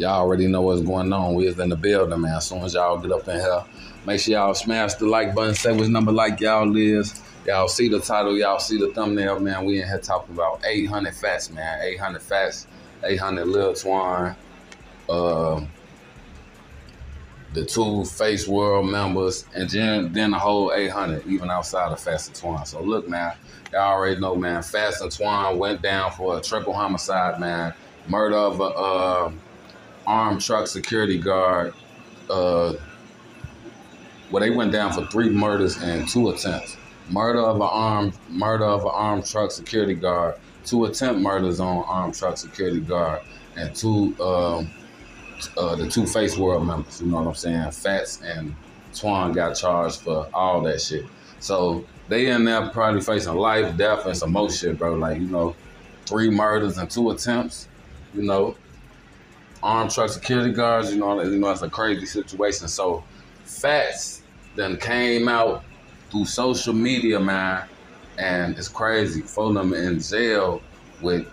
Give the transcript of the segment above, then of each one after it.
Y'all already know what's going on. We is in the building, man. As soon as y'all get up in here, make sure y'all smash the like button, say which number like y'all is. Y'all see the title, y'all see the thumbnail, man. We in here talking about 800 fats, man. 800 fats, 800 Lil Twan. Uh, the two Face World members, and then then the whole 800, even outside of Fats and Twan. So look, man, y'all already know, man. Fats and Twan went down for a triple homicide, man. Murder of a uh, armed truck security guard. Uh, well, they went down for three murders and two attempts. Murder of an armed murder of an armed truck security guard, two attempt murders on armed truck security guard, and two um, uh, the two Face World members. You know what I'm saying? Fats and Twan got charged for all that shit. So they in there probably facing life, death, and some more shit, bro. Like you know, three murders and two attempts. You know, armed truck security guards. You know, you know, it's a crazy situation. So, Fats then came out through social media, man, and it's crazy. Them in jail with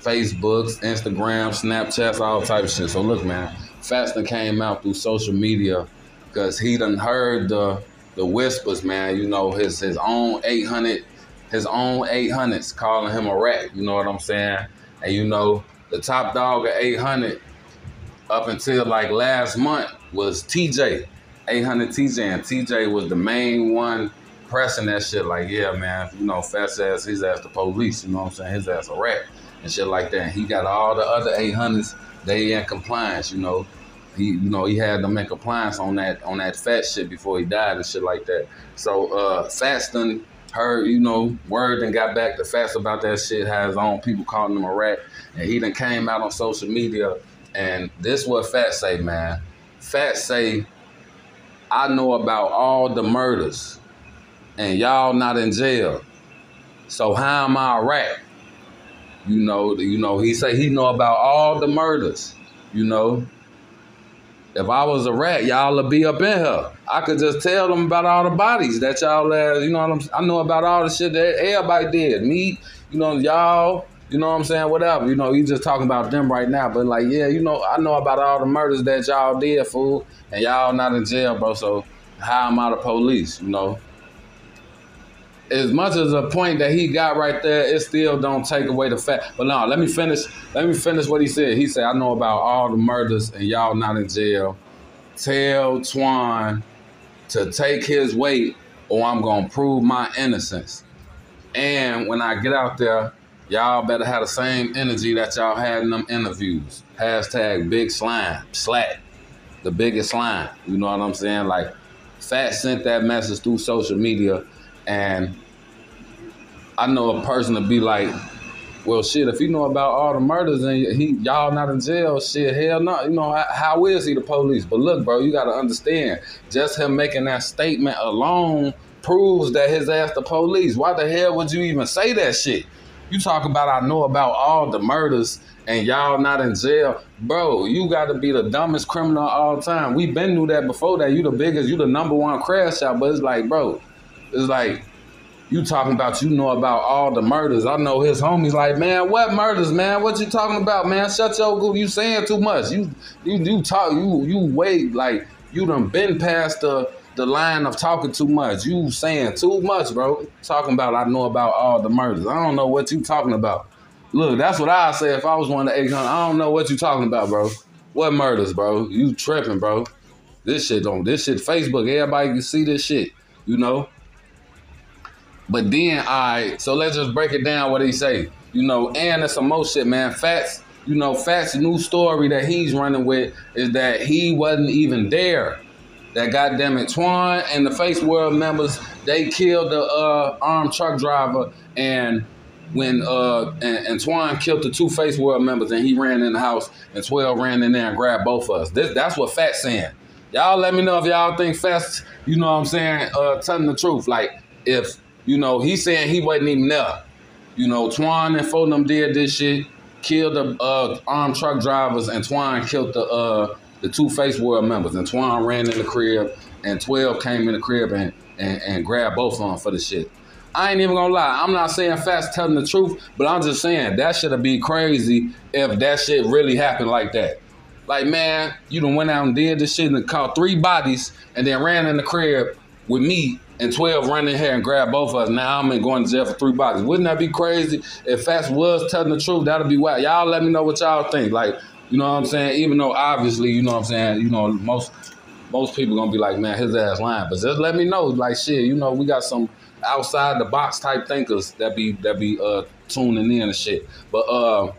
Facebooks, Instagram, Snapchats, all type of shit. So look, man, Faston came out through social media because he done heard the the whispers, man. You know, his his own 800, his own 800s calling him a rat. You know what I'm saying? And you know, the top dog at 800 up until like last month was TJ, 800 TJ, and TJ was the main one pressing that shit. Like, yeah, man, you know, fast ass, his ass the police. You know what I'm saying? His ass a rat and shit like that. And he got all the other 800s. They in compliance. You know, he you know he had them in compliance on that on that fat shit before he died and shit like that. So uh, Faston heard, you know, word and got back to Fats about that shit, had his own people calling him a rat. And he then came out on social media and this what Fat say, man. Fat say, I know about all the murders and y'all not in jail. So how am I a rat? You know, you know, he say he know about all the murders, you know. If I was a rat, y'all would be up in here. I could just tell them about all the bodies that y'all, uh, you know what I'm I know about all the shit that everybody did. Me, you know, y'all, you know what I'm saying? Whatever. You know, you just talking about them right now. But like, yeah, you know, I know about all the murders that y'all did, fool. And y'all not in jail, bro. So how am I the police, you know? as much as a point that he got right there, it still don't take away the fact. But no, let me finish. Let me finish what he said. He said, "I know about all the murders and y'all not in jail. Tell Twan to take his weight, or I'm gonna prove my innocence. And when I get out there, y'all better have the same energy that y'all had in them interviews. Hashtag big slime, slack, the biggest slime. You know what I'm saying? Like, Fat sent that message through social media." And I know a person to be like, well, shit, if you know about all the murders and he y'all not in jail, shit, hell no. You know, how, how is he the police? But look, bro, you got to understand, just him making that statement alone proves that his ass the police. Why the hell would you even say that shit? You talk about I know about all the murders and y'all not in jail. Bro, you gotta be the dumbest criminal all time. We been knew that before that. You the biggest, you the number one crash out, but it's like, bro, it's like you talking about you know about all the murders. I know his homies like, man, what murders, man? What you talking about, man? Shut your goop. You saying too much. You you you talk you you wait like you done been past the the line of talking too much. You saying too much, bro. Talking about I know about all the murders. I don't know what you talking about. Look, that's what I say if I was one of the 800. I don't know what you talking about, bro. What murders, bro? You tripping, bro. This shit on this shit Facebook. Everybody can see this shit. You know? But then I so let's just break it down what he say. You know, and it's some more shit, man. Fats, you know, Fats' new story that he's running with is that he wasn't even there. That goddamn it, Twan and the Face World members, they killed the uh, armed truck driver and when uh and, and Twan killed the two Face World members and he ran in the house and 12 ran in there and grabbed both of us. This, that's what Fats saying. Y'all let me know if y'all think Fats, you know what I'm saying, uh telling the truth. Like if you know, he saying he wasn't even there. You know, Twan and Fonum did this shit, killed the uh, armed truck drivers, and Twan killed the uh, the two Face World members. And Twan ran in the crib, and 12 came in the crib and, and, and grabbed both of them for the shit. I ain't even gonna lie. I'm not saying Fats telling the truth, but I'm just saying that should be crazy if that shit really happened like that. Like, man, you done went out and did this shit and caught three bodies and then ran in the crib with me and 12 running here and grab both of us. Now I'm in going to jail for three boxes. Wouldn't that be crazy? If Fats was telling the truth, that'd be wild. Y'all let me know what y'all think. Like, you know what I'm saying? Even though obviously, you know what I'm saying, you know, most most people gonna be like, man, his ass lying. But just let me know, like shit, you know, we got some outside the box type thinkers that be that be uh tuning in and shit. But uh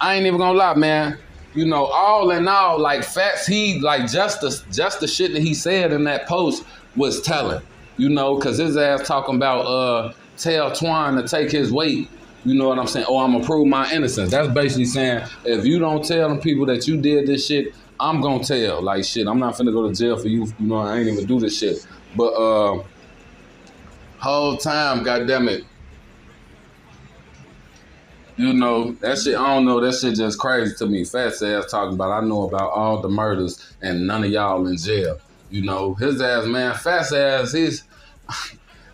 I ain't even gonna lie, man you know, all in all, like Fats, he like just the just the shit that he said in that post was telling, you know, because his ass talking about uh tell Twan to take his weight. You know what I'm saying? Oh, I'm gonna prove my innocence. That's basically saying if you don't tell them people that you did this shit, I'm gonna tell. Like shit, I'm not finna go to jail for you. You know, I ain't even do this shit. But uh, whole time, goddamn it, you know, that shit, I don't know, that shit just crazy to me. Fat ass talking about, I know about all the murders and none of y'all in jail. You know, his ass, man, fat ass, he's,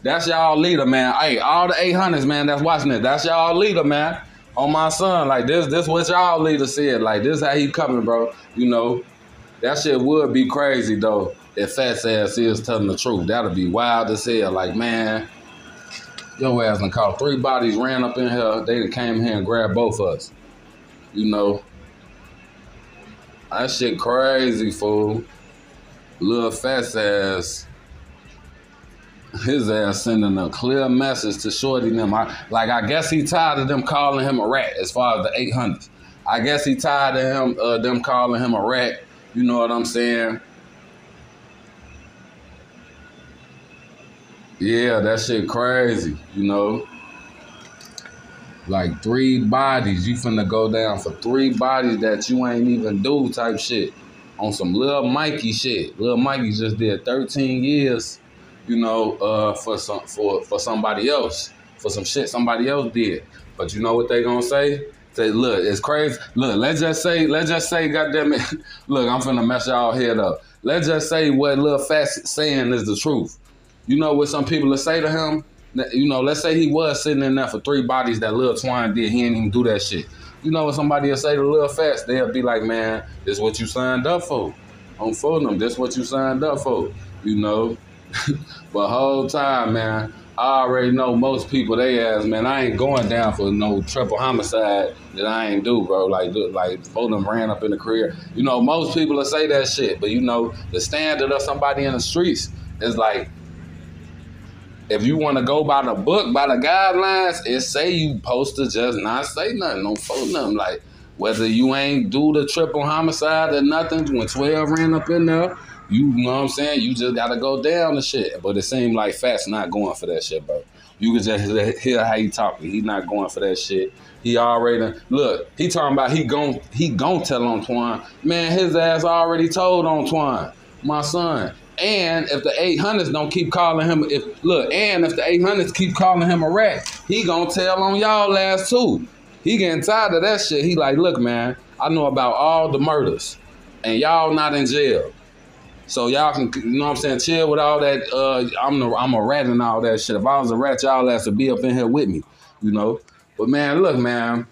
that's y'all leader, man. Hey, all the 800s, man, that's watching it, that's y'all leader, man. On my son, like this, this what y'all leader said. Like this how he coming, bro. You know, that shit would be crazy though if fat ass is telling the truth. That'd be wild to say. Like, man, your ass done caught three bodies, ran up in here. They came here and grabbed both of us. You know, that shit crazy, fool. Little fat ass, his ass sending a clear message to Shorty them. I, like, I guess he tired of them calling him a rat as far as the 800s. I guess he tired of him, uh, them calling him a rat. You know what I'm saying? Yeah, that shit crazy, you know. Like three bodies, you finna go down for three bodies that you ain't even do type shit. On some little Mikey shit. Little Mikey just did 13 years, you know, uh, for some for for somebody else. For some shit somebody else did. But you know what they gonna say? Say, look, it's crazy. Look, let's just say, let's just say, goddamn it. Look, I'm finna mess y'all head up. Let's just say what Lil Fat saying is the truth. You know what some people will say to him? You know, let's say he was sitting in there for three bodies that Lil Twan did. He didn't even do that shit. You know what somebody will say to Lil Fats? They'll be like, man, this what you signed up for. I'm for them. This what you signed up for. You know? but whole time, man, I already know most people they ask, man, I ain't going down for no triple homicide that I ain't do, bro. Like, like both them ran up in the career. You know, most people will say that shit, but you know, the standard of somebody in the streets is like if you want to go by the book, by the guidelines, it say you supposed to just not say nothing, no for nothing. Like whether you ain't do the triple homicide or nothing, when 12 ran up in there, you know what I'm saying? You just gotta go down the shit. But it seemed like Fat's not going for that shit, bro. You can just hear how he talking. He not going for that shit. He already look. He talking about he gon' he gon' tell on Twan. Man, his ass already told on Twan. My son. And if the 800s don't keep calling him, if look, and if the 800s keep calling him a rat, he gonna tell on y'all ass too. He getting tired of that shit. He like, look, man, I know about all the murders, and y'all not in jail. So y'all can, you know what I'm saying, chill with all that. Uh, I'm the, I'm a rat and all that shit. If I was a rat, y'all has to be up in here with me, you know. But man, look, man,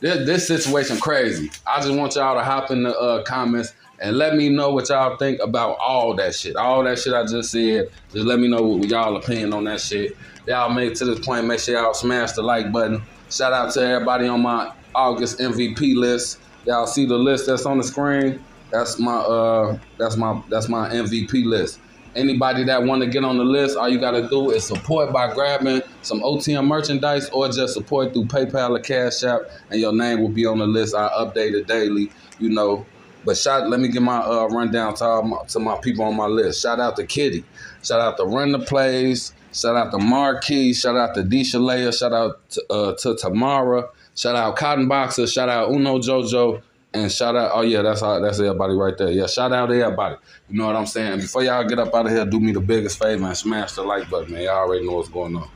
this, this situation crazy. I just want y'all to hop in the uh, comments and let me know what y'all think about all that shit. All that shit I just said. Just let me know what y'all opinion on that shit. Y'all made to this point. Make sure y'all smash the like button. Shout out to everybody on my August MVP list. Y'all see the list that's on the screen. That's my uh that's my that's my MVP list. Anybody that want to get on the list, all you got to do is support by grabbing some OTM merchandise or just support through PayPal or Cash App, and your name will be on the list. I update it daily. You know, but shout, let me get my uh, rundown to, all my, to my people on my list. Shout out to Kitty. Shout out to Run the Plays. Shout out to Marquis. Shout out to D. Shalea. Shout out to, uh, to Tamara. Shout out Cotton Boxer. Shout out Uno Jojo. And shout out, oh yeah, that's all, that's everybody right there. Yeah, shout out to everybody. You know what I'm saying? Before y'all get up out of here, do me the biggest favor and smash the like button, man. Y'all already know what's going on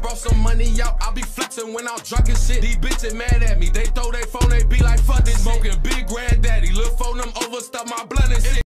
brought some money out, I be flexing when I'm drunk and shit. These bitches mad at me, they throw their phone, they be like, fuck this Smoking big granddaddy, look phone them over, stuff my blood and shit.